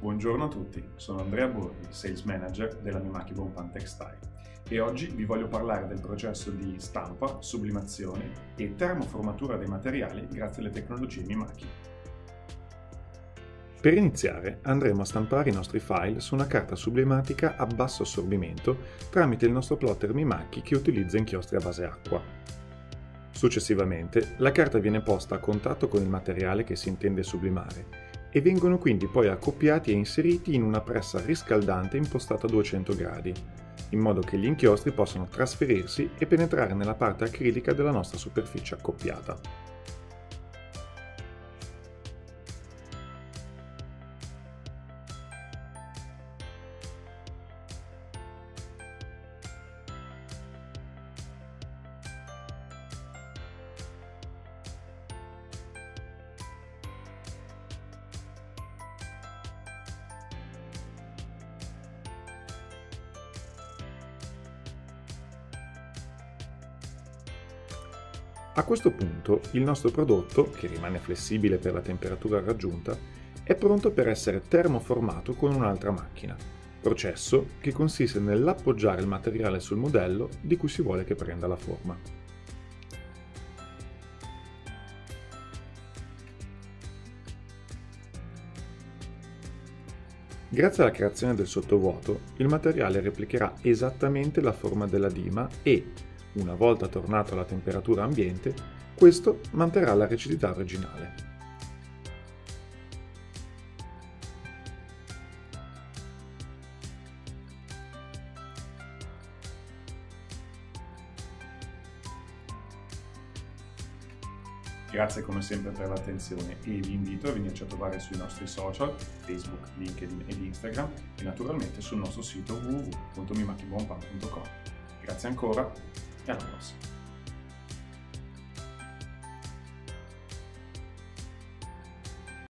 Buongiorno a tutti, sono Andrea Borghi, Sales Manager della Mimaki Bonpan Textile e oggi vi voglio parlare del processo di stampa, sublimazione e termoformatura dei materiali grazie alle tecnologie Mimaki. Per iniziare andremo a stampare i nostri file su una carta sublimatica a basso assorbimento tramite il nostro plotter Mimaki che utilizza inchiostri a base acqua. Successivamente la carta viene posta a contatto con il materiale che si intende sublimare e vengono quindi poi accoppiati e inseriti in una pressa riscaldante impostata a 200 gradi, in modo che gli inchiostri possano trasferirsi e penetrare nella parte acrilica della nostra superficie accoppiata. A questo punto il nostro prodotto, che rimane flessibile per la temperatura raggiunta, è pronto per essere termoformato con un'altra macchina, processo che consiste nell'appoggiare il materiale sul modello di cui si vuole che prenda la forma. Grazie alla creazione del sottovuoto, il materiale replicherà esattamente la forma della dima e, una volta tornato alla temperatura ambiente, questo manterrà la rigidità originale. Grazie come sempre per l'attenzione e vi invito a venirci a trovare sui nostri social, Facebook, LinkedIn ed Instagram e naturalmente sul nostro sito www.mimakibonpan.com. Grazie ancora e alla prossima!